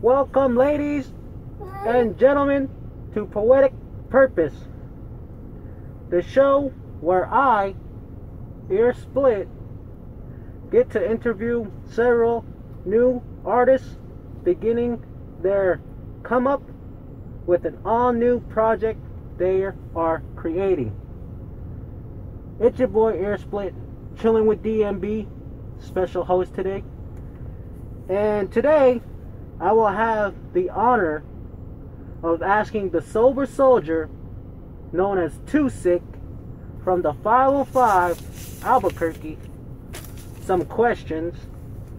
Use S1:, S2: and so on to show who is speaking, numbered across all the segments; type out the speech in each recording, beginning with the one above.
S1: Welcome, ladies and gentlemen, to Poetic Purpose, the show where I, Ear Split, get to interview several new artists beginning their come up with an all new project they are creating. It's your boy Ear Split, chilling with DMB, special host today. And today, I will have the honor of asking the sober soldier known as Too Sick from the 505 Albuquerque some questions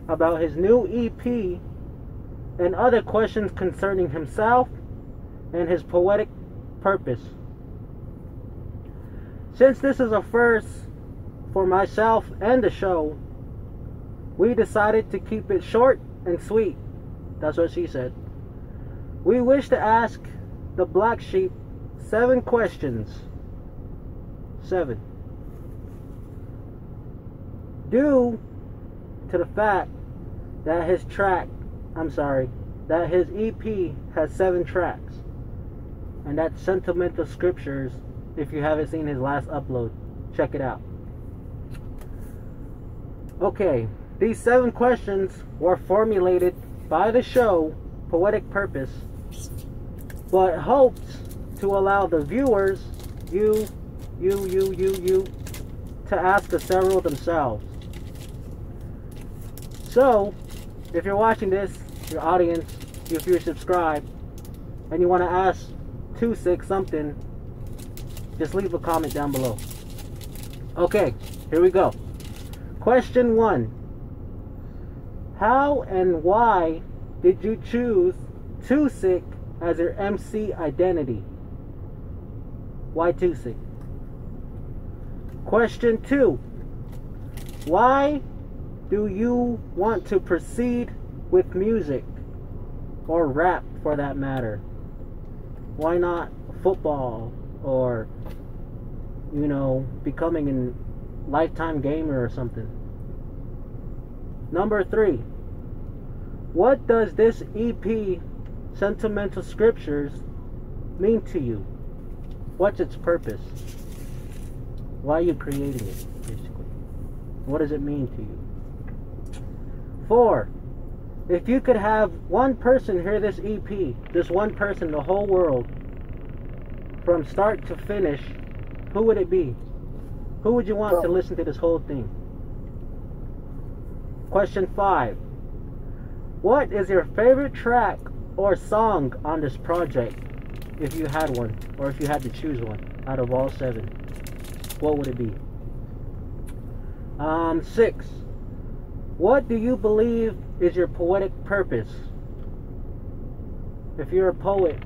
S1: about his new EP and other questions concerning himself and his poetic purpose. Since this is a first for myself and the show, we decided to keep it short and sweet. That's what she said. We wish to ask the black sheep seven questions. Seven. Due to the fact that his track, I'm sorry, that his EP has seven tracks. And that's Sentimental Scriptures. If you haven't seen his last upload, check it out. Okay, these seven questions were formulated by the show Poetic Purpose, but hoped to allow the viewers, you, you, you, you, you, to ask the several themselves. So, if you're watching this, your audience, if you're subscribed, and you want to ask Too Sick something, just leave a comment down below. Okay, here we go. Question one How and why did you choose Too Sick as your MC identity? Why Too Sick? Question two Why do you want to proceed with music or rap for that matter? Why not football or, you know, becoming a lifetime gamer or something? Number three, what does this EP, Sentimental Scriptures, mean to you? What's its purpose? Why are you creating it, basically? What does it mean to you? Four, if you could have one person hear this EP, this one person, the whole world, from start to finish, who would it be? Who would you want to listen to this whole thing? Question five. What is your favorite track or song on this project? If you had one, or if you had to choose one out of all seven, what would it be? Um, six. What do you believe is your poetic purpose? If you're a poet,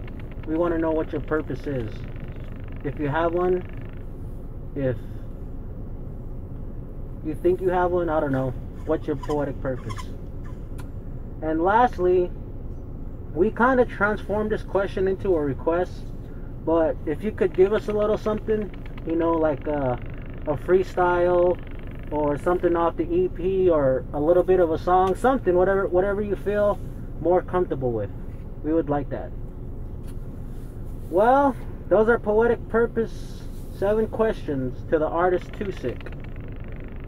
S1: we want to know what your purpose is. If you have one, if you think you have one, I don't know. What's your poetic purpose? And lastly, we kind of transformed this question into a request. But if you could give us a little something, you know, like a, a freestyle or something off the EP or a little bit of a song, something, whatever, whatever you feel more comfortable with. We would like that. Well, those are poetic purpose seven questions to the artist Too Sick.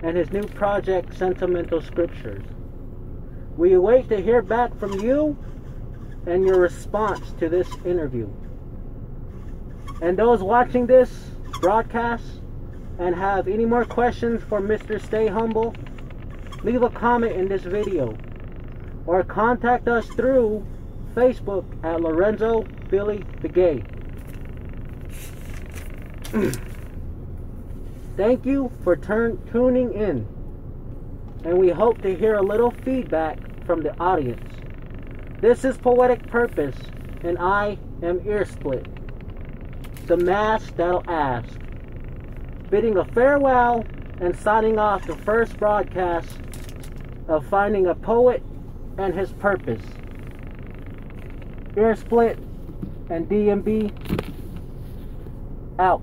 S1: And his new project Sentimental Scriptures. We await to hear back from you and your response to this interview. And those watching this broadcast and have any more questions for Mr. Stay Humble, leave a comment in this video or contact us through Facebook at Lorenzo Billy Begay. Thank you for turn, tuning in, and we hope to hear a little feedback from the audience. This is Poetic Purpose, and I am Ear Split, the mask that'll ask. Bidding a farewell and signing off the first broadcast of Finding a Poet and His Purpose. Ear Split and DMB out.